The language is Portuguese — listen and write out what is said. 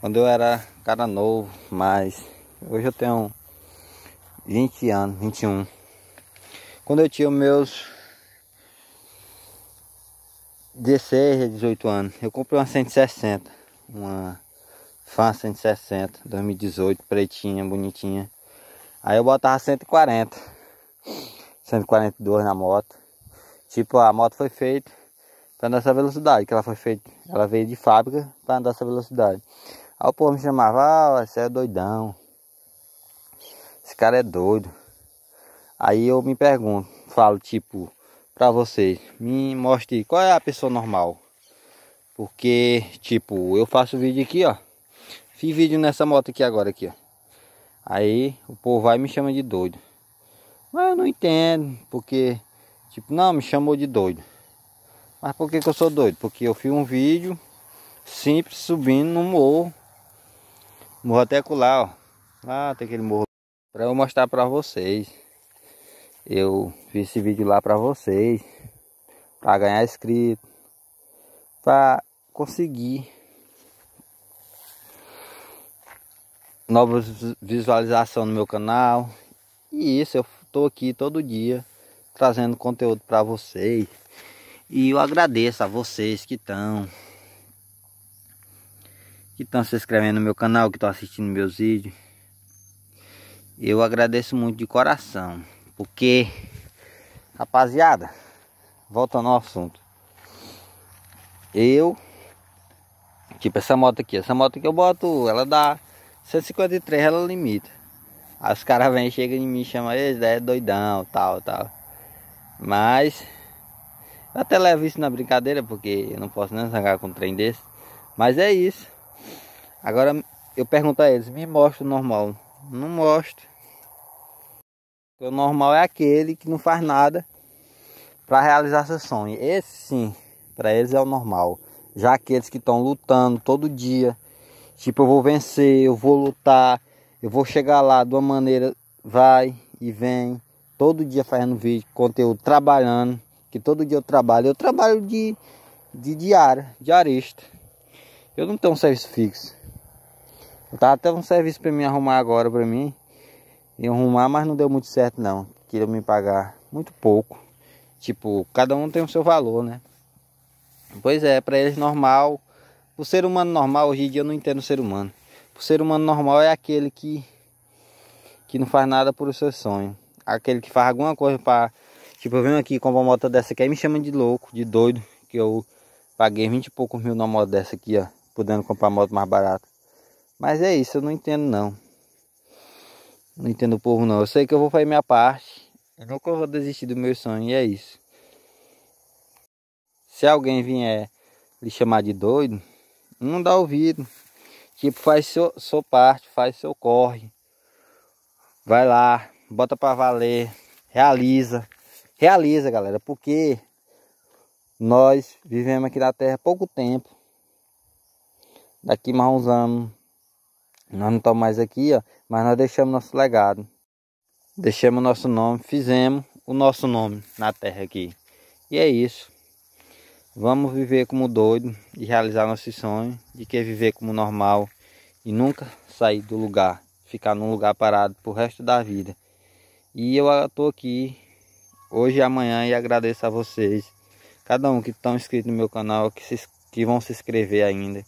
Quando eu era cara novo, mas hoje eu tenho 20 anos, 21. Quando eu tinha meus 16 18 anos, eu comprei uma 160, uma Fan 160, 2018, pretinha, bonitinha. Aí eu botava 140, 142 na moto. Tipo, a moto foi feita para andar essa velocidade, que ela foi feita, ela veio de fábrica para andar essa velocidade. Aí o povo me chamava, ah, você é doidão. Esse cara é doido. Aí eu me pergunto, falo tipo, pra vocês, me mostre qual é a pessoa normal. Porque, tipo, eu faço vídeo aqui, ó. Fiz vídeo nessa moto aqui agora, aqui, ó. Aí o povo vai e me chama de doido. Mas eu não entendo, porque, tipo, não, me chamou de doido. Mas por que, que eu sou doido? Porque eu fiz um vídeo simples subindo no morro. Morro até lá, ó. Lá tem aquele morro. Pra eu mostrar pra vocês. Eu fiz esse vídeo lá pra vocês. Pra ganhar inscrito. Pra conseguir novas visualizações no meu canal. E isso eu tô aqui todo dia trazendo conteúdo para vocês. E eu agradeço a vocês que estão que estão se inscrevendo no meu canal, que estão assistindo meus vídeos. Eu agradeço muito de coração, porque rapaziada, voltando ao assunto. Eu tipo essa moto aqui, essa moto que eu boto, ela dá 153 ela limita. Aí os caras vêm, chegam em mim e chamam, esse é doidão, tal, tal. Mas eu até levo isso na brincadeira, porque eu não posso nem zangar com um trem desse. Mas é isso. Agora eu pergunto a eles, me mostra o normal. Não mostro. O normal é aquele que não faz nada para realizar seu sonho. Esse sim, para eles é o normal. Já aqueles que estão lutando todo dia, tipo, eu vou vencer, eu vou lutar, eu vou chegar lá de uma maneira, vai e vem, todo dia fazendo vídeo, conteúdo, trabalhando, que todo dia eu trabalho, eu trabalho de, de diária, diarista. Eu não tenho um serviço fixo. Tava até um serviço para mim arrumar agora para mim. E arrumar, mas não deu muito certo não. Queria me pagar muito pouco. Tipo, cada um tem o seu valor, né? Pois é, para eles normal. O ser humano normal, hoje em dia eu não entendo o ser humano. O ser humano normal é aquele que que não faz nada por o seu sonho. Aquele que faz alguma coisa para Tipo, eu venho aqui com uma moto dessa aqui, aí me chama de louco, de doido, que eu paguei 20 e poucos mil numa moto dessa aqui, ó, podendo comprar moto mais barata. Mas é isso, eu não entendo não. Não entendo o povo não. Eu sei que eu vou fazer minha parte. Eu nunca vou desistir do meu sonho e é isso. Se alguém vier lhe chamar de doido, não dá ouvido. Tipo, faz seu, sua parte, faz seu corre. Vai lá, bota para valer, realiza. Realiza, galera, porque nós vivemos aqui na Terra pouco tempo. Daqui mais uns anos, nós não estamos mais aqui, ó, mas nós deixamos nosso legado. Deixamos nosso nome, fizemos o nosso nome na Terra aqui. E é isso. Vamos viver como doido e realizar nossos sonhos de que viver como normal e nunca sair do lugar, ficar num lugar parado pro resto da vida. E eu estou aqui hoje e amanhã e agradeço a vocês, cada um que estão inscrito no meu canal, que, se, que vão se inscrever ainda.